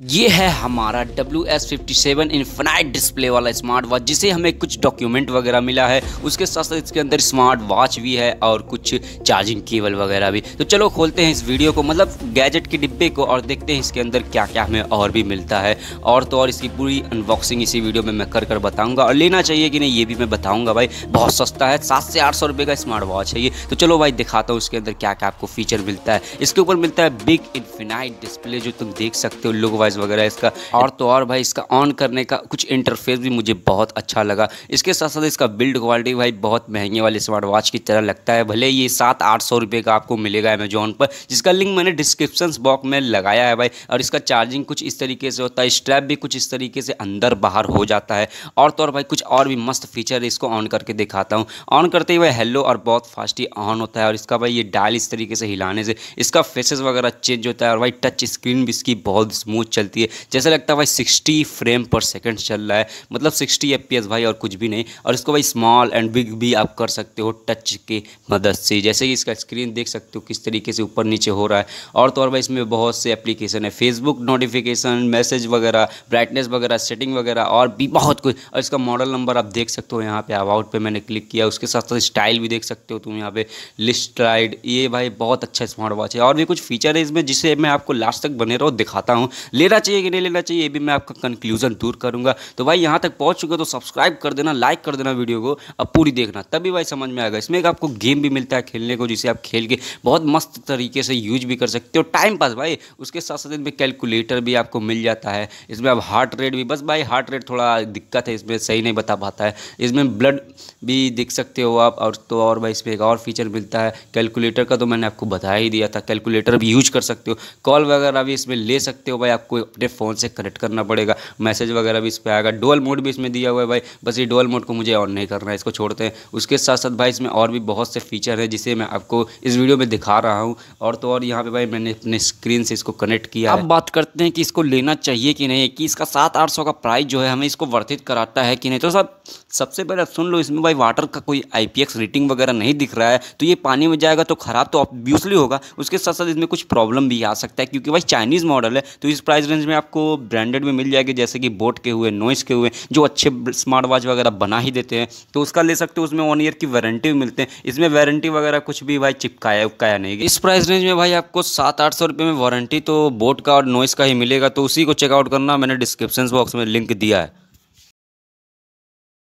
ये है हमारा W S fifty seven infinite display वाला स्मार्ट वॉच जिसे हमें कुछ डॉक्यूमेंट वगैरह मिला है। उसके साथ साथ इसके अंदर स्मार्ट वॉच भी है और कुछ चार्जिंग केबल वगैरह भी। तो चलो खोलते हैं इस वीडियो को मतलब गैजेट के डिब्बे को और देखते हैं इसके अंदर क्या क्या हमें और भी मिलता है। और तो और इसकी पूरी अनबॉक्सिंग इसी वीडियो में मैं कर कर बताऊँगा। और लेना चाहिए कि नहीं, ये भी मैं बताऊँगा भाई। बहुत सस्ता है, सात से आठ सौ रुपये का स्मार्ट वॉच है ये। तो चलो भाई दिखाता हूँ इसके अंदर क्या क्या आपको फीचर मिलता है। इसके ऊपर मिलता है बिग इन्फिनाइट डिस्प्ले जो तुम देख सकते हो लुक वाइज वगैरह इसका। और तो और भाई इसका ऑन करने का कुछ इंटरफेस भी मुझे बहुत अच्छा लगा। इसके साथ साथ इसका बिल्ड क्वालिटी भाई बहुत महँगे वाले स्मार्ट वॉच की तरह लगता है। भले ये सात आठ सौ रुपये का आपको मिलेगा अमेजोन पर, जिसका लिंक मैंने डिस्क्रिप्शन बॉक्स में लगाया है भाई। और इसका चार्जिंग कुछ इस तरीके से होता है स्ट्रैप भी कुछ इस तरीके से अंदर बाहर हो जाता है। और तो और भाई कुछ और भी मस्त फीचर इसको ऑन करके दिखाता हूँ। ऑन करते हुए हेलो और बहुत फास्ट ही ऑन होता है। और इसका भाई ये डायल इस तरीके से हिलाने से, इसका फेसेस वगैरह चेंज होता है। और भाई टच स्क्रीन भी इसकी बहुत स्मूथ चलती है। जैसे लगता है भाई सिक्सटी फ्रेम पर सेकेंड चल रहा है। मतलब सिक्सटी एफ़ भाई और कुछ भी नहीं। और इसको भाई स्मॉल एंड बिग भी आप कर सकते हो टच की मदद से। जैसे कि इसका स्क्रीन देख सकते हो किस तरीके से ऊपर नीचे हो रहा है। और तो और भाई इसमें बहुत से एप्लीकेशन है। फेसबुक नोटिफिकेशन मैसेज वगैरह ब्राइटनेस वगैरह सेटिंग वगैरह और भी बहुत कुछ। और इसका मॉडल नंबर आप देख सकते हो यहाँ पे। अबाउट पे मैंने क्लिक किया। उसके साथ साथ स्टाइल भी देख सकते हो तुम यहाँ पे। लिस्ट राइड ये भाई बहुत अच्छा स्मार्ट वॉच है। और भी कुछ फीचर है इसमें जिसे मैं आपको लास्ट तक बने रहो, दिखाता हूँ। लेना चाहिए कि नहीं लेना चाहिए, ये भी मैं आपका कंक्लूजन दूर करूँगा। तो भाई, यहाँ तक पहुँच चुके तो सब्सक्राइब कर देना लाइक कर देना वीडियो को, अब पूरी देखना। तभी भाई समझ में आएगा। इसमें एक आपको गेम भी मिलता है खेलने को, जिसे आप खेल के बहुत मस्त तरीके से यूज़ भी कर सकते हो। टाइम पास भाई, उसके साथ साथ इसमें कैलकुलेटर भी आपको मिल जाता है। इसमें अब हार्ट रेट भी, बस भाई हार्ट रेट थोड़ा दिक्कत है, इसमें सही नहीं बता पाता है। इसमें ब्लड भी देख सकते हो आप, और तो और भाई इसमें एक और फीचर मिलता है। कैलकुलेटर का तो मैंने आपको बता ही दिया था। कैलकुलेटर भी यूज़ कर सकते हो। कॉल वगैरह भी इसमें ले सकते हो भाई, आपको अपने फ़ोन से कनेक्ट करना पड़ेगा। मैसेज वगैरह भी इस पर आएगा। डोल मोड भी इसमें दिया हुआ है भाई। बस ये डोल मोड को मुझे ऑन नहीं करना है इसको छोड़ते हैं। उसके साथ साथ भाई इसमें और भी बहुत से फीचर है जिसे मैं आपको इस वीडियो में दिखा रहा हूँ। और तो और यहाँ पे भाई मैंने अपने स्क्रीन से इसको कनेक्ट किया अब बात करते हैं कि इसको लेना चाहिए कि नहीं कि इसका सात आठ सौ का प्राइस जो है हमें इसको वर्थित कराता है कि नहीं। तो सब सबसे पहले सुन लो इसमें भाई वाटर का कोई आईपीएक्स रेटिंग वगैरह नहीं दिख रहा है। तो ये पानी में जाएगा तो ख़राब तो ऑब्वियसली होगा। उसके साथ साथ इसमें कुछ प्रॉब्लम भी आ सकता है क्योंकि भाई चाइनीज़ मॉडल है तो इस प्राइस रेंज में आपको ब्रांडेड में मिल जाएगी, जैसे कि बोट के हुए नॉइस के हुए, जो अच्छे स्मार्ट वॉच वगैरह बना ही देते हैं। तो उसका ले सकते हो, उसमें वन ईयर की वारंटी भी मिलते हैं। इसमें वारंटी वगैरह कुछ भी भाई चिपकाया, उपकाया नहीं इस प्राइस रेंज में भाई आपको सात आठ सौ में वारंटी तो बोट का और नॉइस का ही मिलेगा। तो उसी को चेकआउट करना, मैंने डिस्क्रिप्शन बॉक्स में लिंक दिया है।